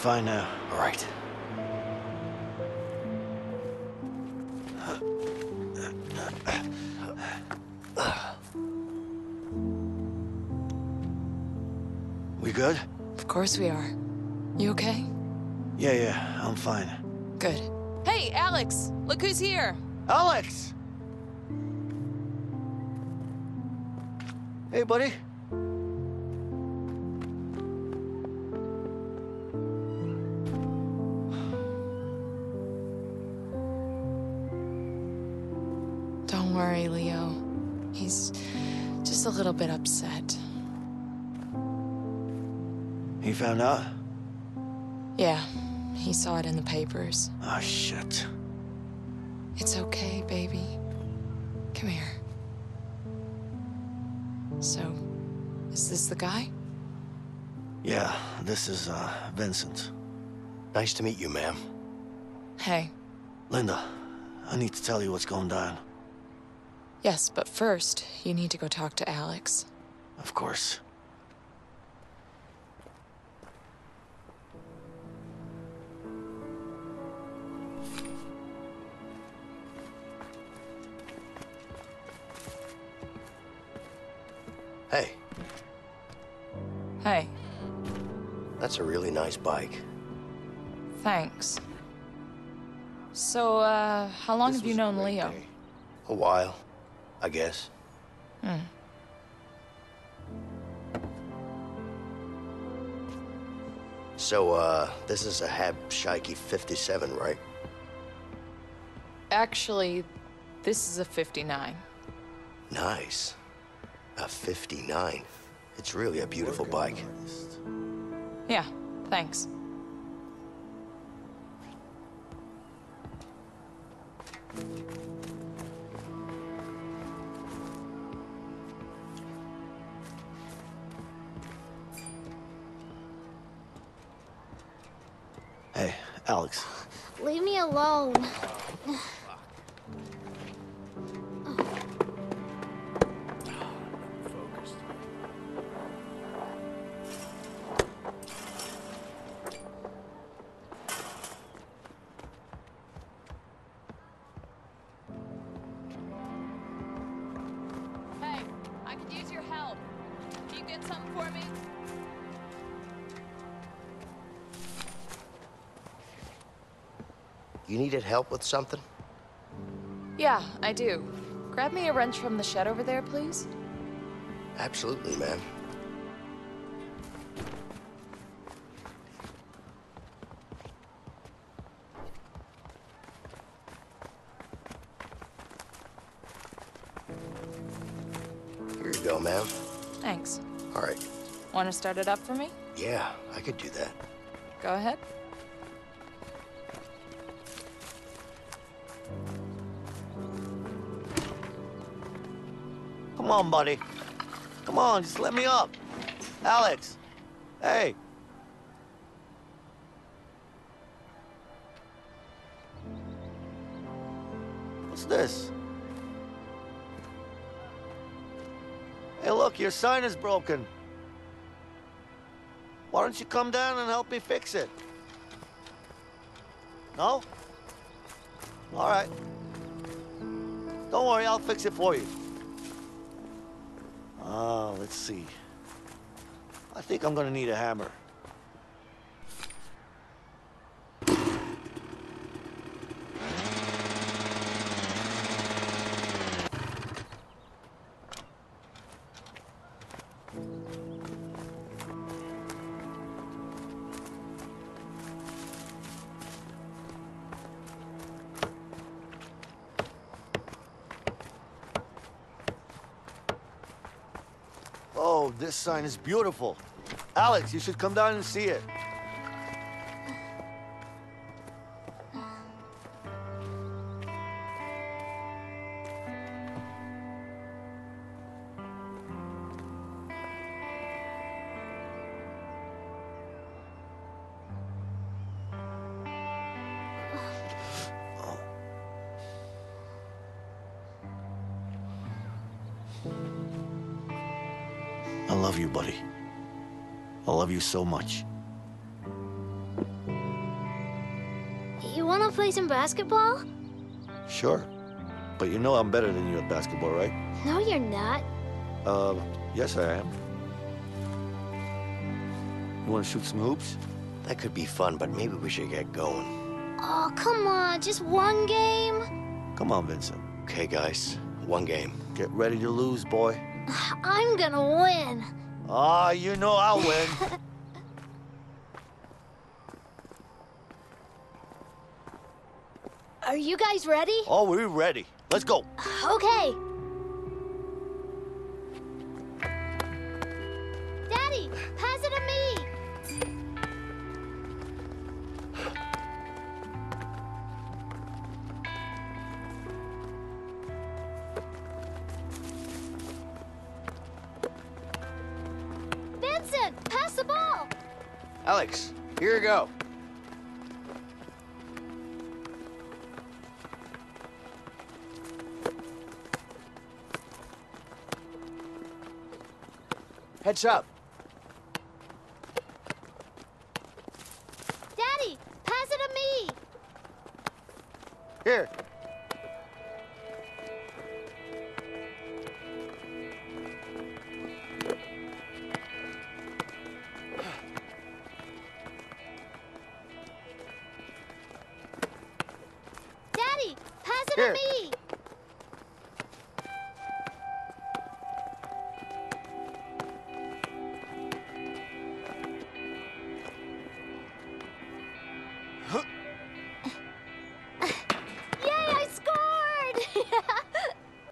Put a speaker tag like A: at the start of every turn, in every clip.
A: fine now.
B: All right.
A: We good?
C: Of course we are. You okay?
A: Yeah, yeah, I'm fine.
C: Good. Hey, Alex! Look who's here!
A: Alex! Hey, buddy.
C: Just a little bit upset.
A: He found out?
C: Yeah, he saw it in the papers.
A: Oh, shit.
C: It's okay, baby. Come here. So, is this the guy?
A: Yeah, this is, uh, Vincent.
B: Nice to meet you, ma'am.
C: Hey.
A: Linda, I need to tell you what's going down.
C: Yes, but first, you need to go talk to Alex.
A: Of course.
B: Hey,
C: Hey,
B: that's a really nice bike.
C: thanks. So, uh, how long
B: This
C: have you known Leo?
B: day. A while, I guess.
C: Hmm.
B: So, uh, this is a Hab Shikey 57, right?
C: Actually, this is a 59.
B: Nice. A 59. It's really a beautiful bike.
C: Yeah, thanks.
A: Alex.
D: Leave me alone.
C: Hey, I could use your help. Can you get something for me?
B: You needed help with something?
C: Yeah, I do. Grab me a wrench from the shed over there, please.
B: Absolutely, ma'am. Here you go, ma'am.
C: Thanks.
B: All right.
C: Want to start it up for me?
B: Yeah, I could do that.
C: Go ahead.
A: Come on, buddy. Come on, just let me up. Alex. Hey. What's this? Hey, look, your sign is broken. Why don't you come down and help me fix it? No? All right. Don't worry, I'll fix it for you. Ah, let's see. I think I'm gonna need a hammer. Oh, this sign is beautiful. Alex, you should come down and see it. You, buddy. I love you
D: wanna play some basketball?
A: Sure. But you know I'm better than you at basketball, right?
D: No, you're not.
A: Uh, yes, I am. You want to shoot some hoops?
B: That could be fun, but maybe we should get going.
D: Oh, come on, just one game?
A: Come on, Vincent.
B: Okay, guys. One game.
A: Get ready to lose, boy.
D: I'm gonna win.
A: Ah, you know I'll win.
D: Are you guys ready?
A: oh, we're ready. Let's go.
D: Okay. Daddy, pass it to me. Vincent, pass the ball.
B: Alex, here you go. Heads up.
D: Daddy, pass it to me.
A: Here.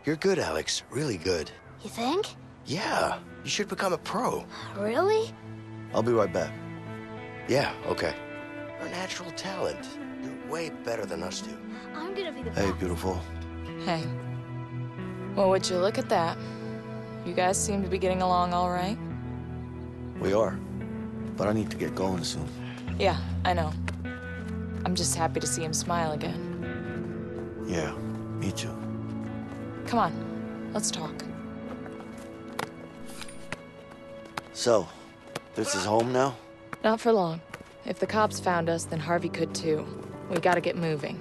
B: You're good, Alex. Really good.
D: you think?
B: Yeah, you should become a pro.
D: Really?
A: I'll be right back.
B: Yeah, okay. You're a natural talent. You're way better than us two.
D: I'm gonna be the
A: Hey,
D: best.
A: beautiful.
C: Hey. Well, would you look at that? You guys seem to be getting along all right.
A: We are. But I need to get going soon.
C: Yeah, I know. I'm just happy to see him smile again.
A: Yeah, me too.
C: Come on, let's talk.
A: So, this is home now?
C: Not for long. If the cops found us, then Harvey could too. We gotta get moving.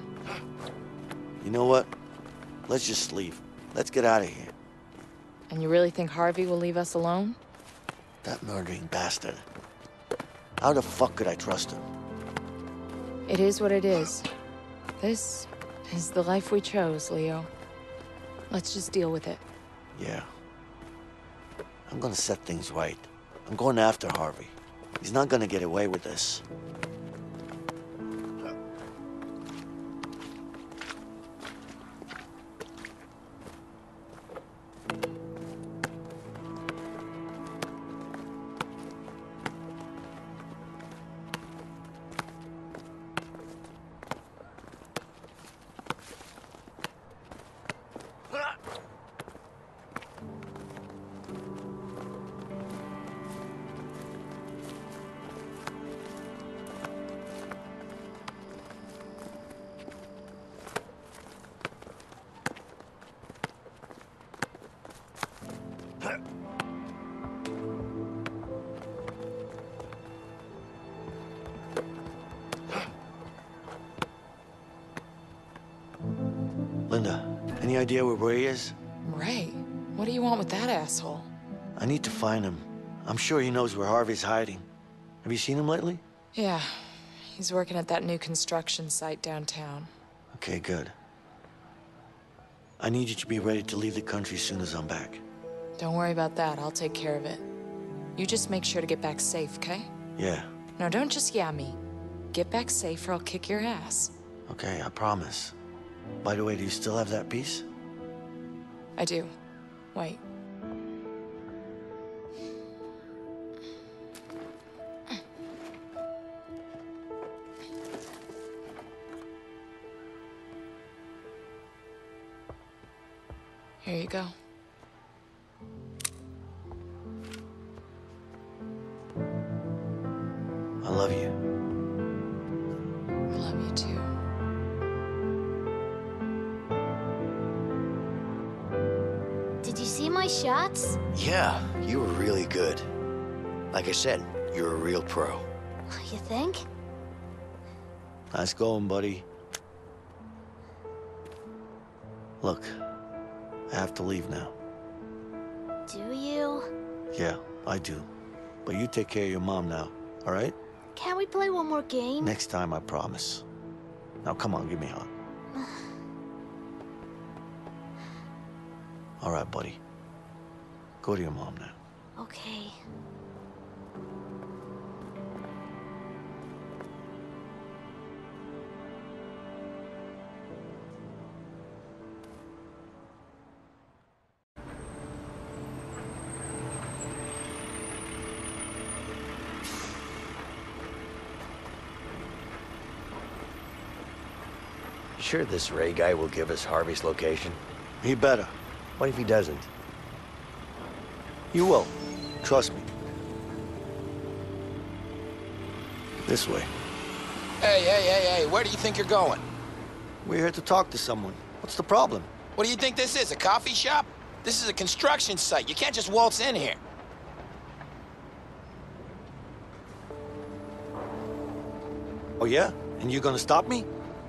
A: You know what? Let's just leave. Let's get out of here.
C: And you really think Harvey will leave us alone?
A: That murdering bastard. How the fuck could I trust him?
C: It is what it is. This is the life we chose, Leo. Let's just deal with it.
A: Yeah. I'm gonna set things right. I'm going after Harvey. He's not gonna get away with this. Linda, any idea where Ray is?
C: Ray, what do you want with that asshole?
A: I need to find him. I'm sure he knows where Harvey's hiding. Have you seen him lately?
C: Yeah, he's working at that new construction site downtown.
A: Okay, good. I need you to be ready to leave the country as soon as I'm back.
C: Don't worry about that, I'll take care of it. You just make sure to get back safe, okay?
A: Yeah,
C: No, don't just yeah me. Get back safe or I'll kick your ass.
A: okay, I promise. By the way, do you still have that piece?
C: I do. Wait. Here you go.
B: Said, you're a real pro.
D: You think?
A: Nice going, buddy. Look, I have to leave now.
D: Do you?
A: Yeah, I do. But you take care of your mom now, all right?
D: Can we play one more game?
A: Next time, I promise. Now, come on, give me a hug. all right, buddy. Go to your mom now.
D: Okay.
B: You sure this Ray guy will give us Harvey's location?
A: He better.
B: What if he doesn't?
A: You will. Trust me. This way.
E: Hey, hey, hey, hey, where do you think you're going?
A: We're here to talk to someone. What's the problem?
E: What do you think this is, a coffee shop? This is a construction site. You can't just waltz in here.
A: Oh, yeah? And you're gonna stop me?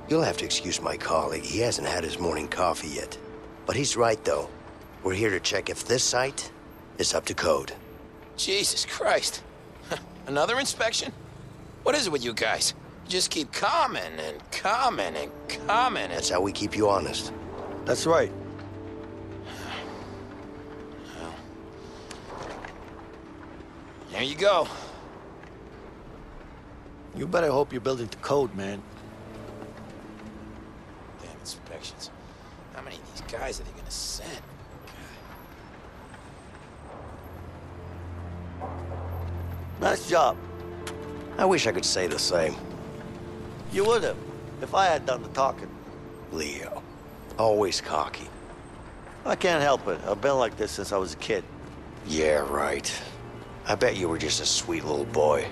B: You'll have to excuse my colleague. He hasn't had his morning coffee yet. But he's right, though. We're here to check if this site is up to code.
E: Jesus Christ. Another inspection? What is it with you guys? You just keep coming and coming and coming
B: That's how we keep you honest.
A: That's right.
E: There you go.
A: You better hope you're building to code, man.
E: Damn inspections. How many of these guys are they gonna send?
A: Nice job.
B: I wish I could say the same.
A: You would have, if I had done the talking.
B: Leo. Always cocky.
A: I can't help it. I've been like this since I was a kid.
B: Yeah, right. I bet you were just a sweet little boy.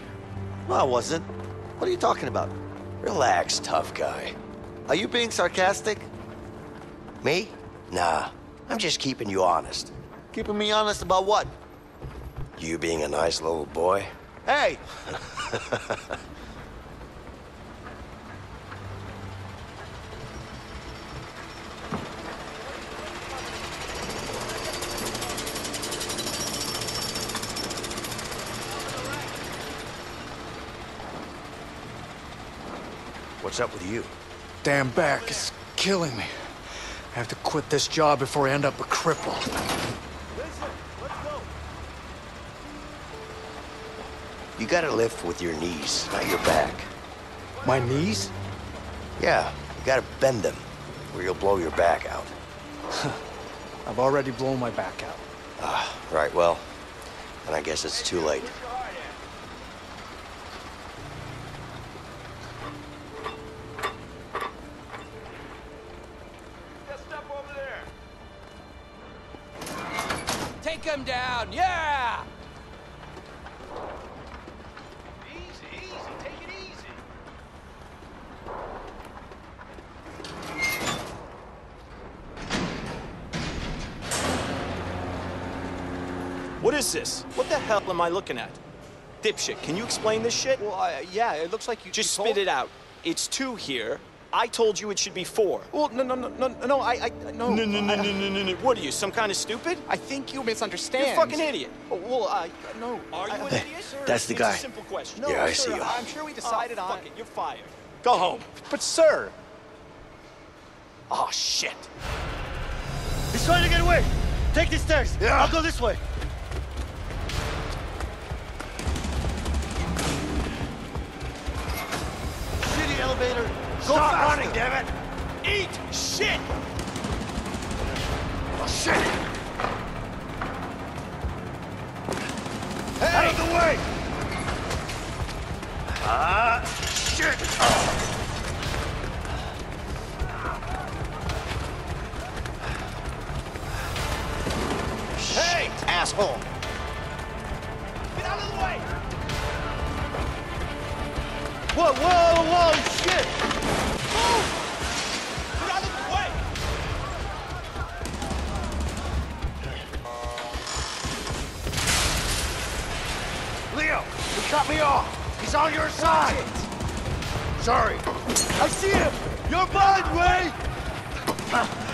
A: No, I wasn't. What are you talking about?
B: Relax, tough guy.
A: Are you being sarcastic?
B: Me? Nah. I'm just keeping you honest.
A: Keeping me honest about what?
B: You being a nice little boy?
A: Hey!
B: What's up with you?
F: Damn back is killing me. I have to quit this job before I end up a cripple. Listen, let's go.
B: You gotta lift with your knees, not your back.
F: My knees?
B: Yeah, you gotta bend them, or you'll blow your back out.
F: I've already blown my back out.
B: Ah, right, well, then I guess it's too late.
G: Hell am I looking at? Dipshit, can you explain this shit?
H: Well, uh, yeah, it looks like you
G: Just
H: you
G: spit it out. It's two here. I told you it should be four.
H: Well, no, no, no, no, no, I, I, no.
G: No, no, no,
H: I,
G: no, no, no, no. What are you, some kind of stupid?
H: I think you misunderstand.
G: You're a fucking idiot.
H: Oh, well, uh, no.
G: Are you
H: I-
G: an idiot? Sir?
A: That's the
G: it's
A: guy.
G: a simple question.
H: No,
B: Yeah, I
H: sir,
B: see you.
H: I'm sure we decided
G: oh,
H: on.
G: fuck it, you're fired. Go home.
H: But, sir.
G: Oh, shit.
A: He's trying to get away! Take the stairs!
B: Yeah.
A: I'll go this way! Elevator! Go
B: Stop
A: faster.
B: running, damn it!
G: Eat shit!
B: Oh, shit! Out of the way! Ah, shit!
H: Hey, asshole!
G: Ah!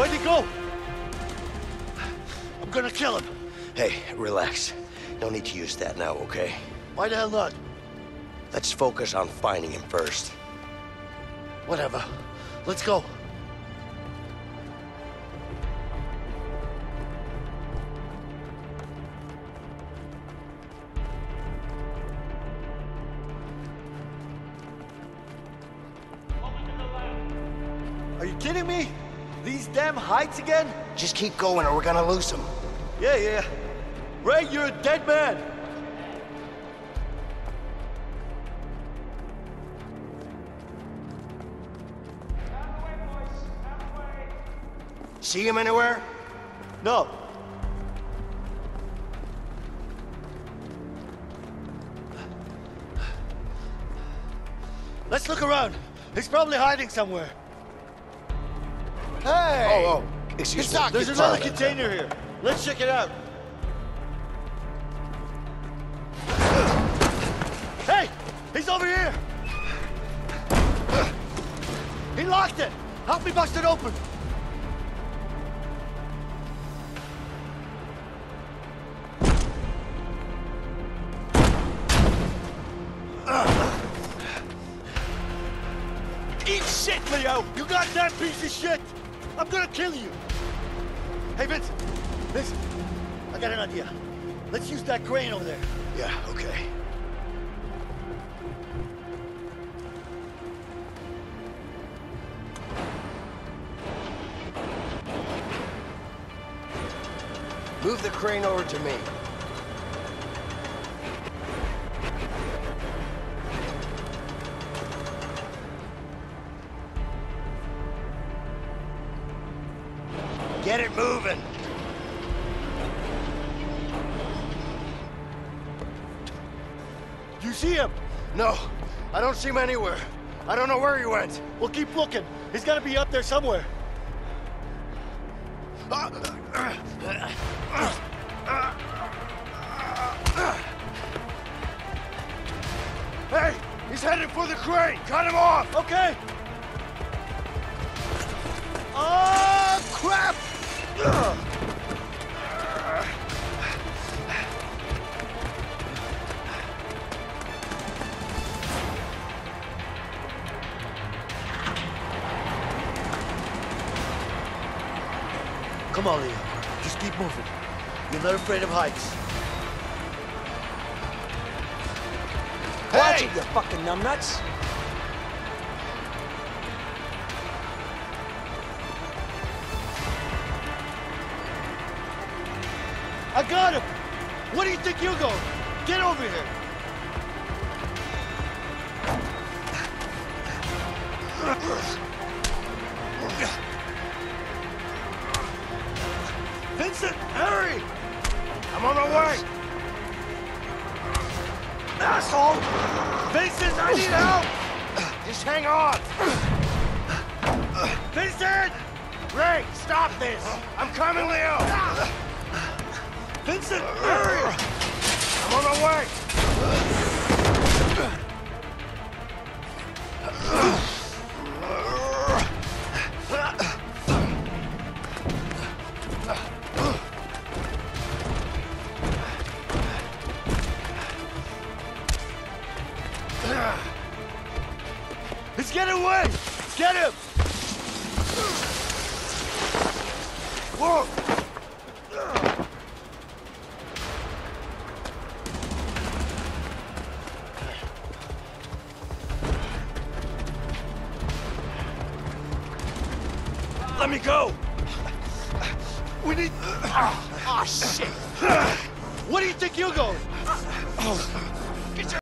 A: Where'd he go? I'm gonna kill him.
B: Hey, relax. No need to use that now, okay?
A: Why the hell not?
B: Let's focus on finding him first.
A: Whatever. Let's go.
B: Just keep going or we're gonna lose him.
A: Yeah, yeah. Ray, you're a dead man.
B: See him anywhere?
A: No. Let's look around. He's probably hiding somewhere. Hey!
B: Oh, oh, excuse me.
A: There's another container here. Let's check it out. Hey! He's over here! He locked it! Help me bust it open! Eat shit, Leo! You got that piece of shit! I'm gonna kill you! Hey, Vincent! Listen, I got an idea. Let's use that crane over there.
B: Yeah, okay. Move the crane over to me. Get it moving.
A: You see him?
B: No, I don't see him anywhere. I don't know where he went.
A: Well, keep looking. He's gotta be up there somewhere.
B: Hey,
A: Just keep moving. You're not afraid of heights.
G: Watch it, you fucking numbnuts!
B: Stop this. I'm coming, Leo.
A: Vincent, hurry!
B: I'm on my way.
A: He's getting away! Get him!